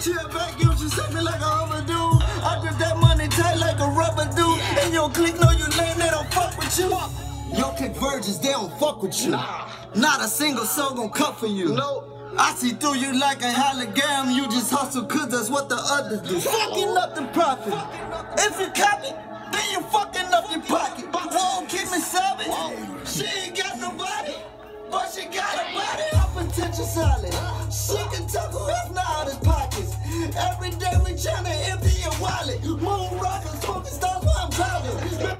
Chill back, you just set me like a overdue. I grip that money tight like a rubber dude. And your clique know you lame, they don't fuck with you. Your click virgins, they don't fuck with you. Not a single soul gon' cut for you. No. I see through you like a hologram. You just hustle cause that's what the others do. Fucking up the profit. If you copy, then you fucking up your pocket. Won't keep me savage. She ain't got nobody. But she got a body. Her potential solid. She can talk Every day we tryna empty your wallet. Moon rockers, smoking stars while I'm driving.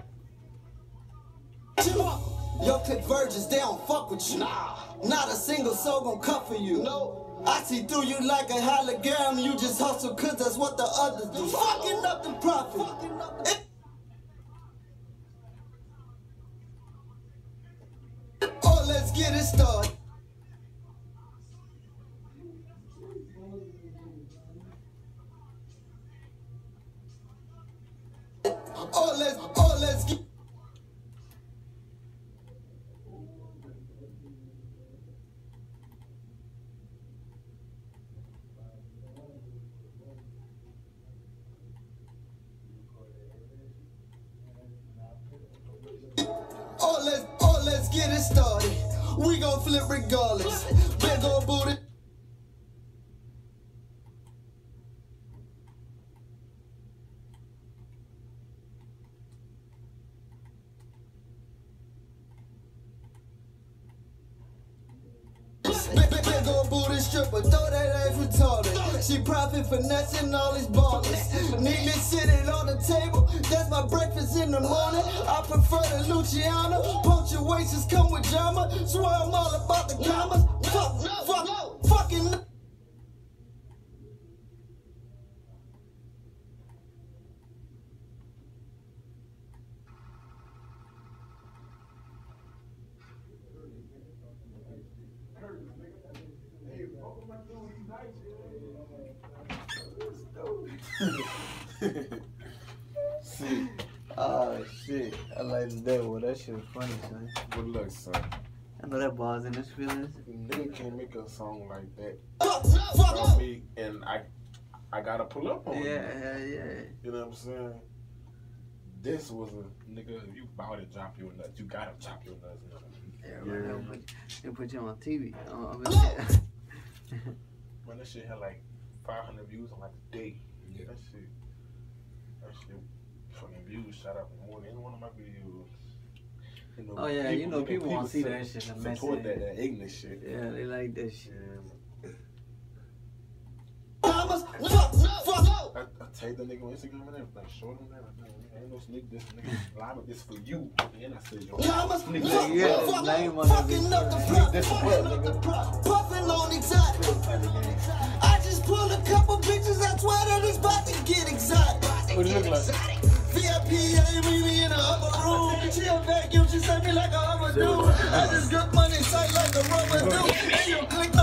Your virgins, they don't fuck with you. Nah. Not a single soul gon' cut for you. No. I see through you like a hologram. You just hustle cause that's what the others do. Fucking up the profit. It- Oh, let's get it started. Oh, let's, oh, let's get. Oh, let's, oh, let's get it started. We gon' flip regardless. Big ol' booty. Ol' booty stripper, throw that ass retarded. She profit finessing all these ballers. Neatly sitting on the table, that's my breakfast in the morning. I prefer the Luciana. Punctuations come with drama. Swear I'm all about the commas. Fuck, fuck, fucking. See, Oh shit. I like that one. That shit was funny, son. good luck, son. I know that ball's in his feelings. Nigga can't make a song like that. Fuck, me, and I, I gotta pull up on Yeah, it. hell yeah. You know what I'm saying? This was a nigga. If you about to drop your nuts, you gotta drop your nuts. Yeah, Yeah. put, they'll put you on TV. Oh, I Man, that shit had like 500 views on like a day. Yeah. That shit, that shit, fucking views shot up more than any one of my videos. You know, Oh, yeah, you know, people wanna see that shit, the Support message. that, that ignorant shit. yeah, they like that shit. Yeah. Commas. Fuck, fuck. I, I tagged the nigga on Instagram and everything. Showed him that. I think, ain't no sneak this nigga live with this for you. And I said, yo, Commas. nigga, yeah, fuck, name on fucking up the bitch. prop. Fucking up the nigga? Prop. Exotic. I just pulled a couple pictures. I swear that it's about to get exotic. What you look like? VIP ain't really in the upper room. Chill back, you just set me like a overdue. I just got money tight like a rubber dude. And you click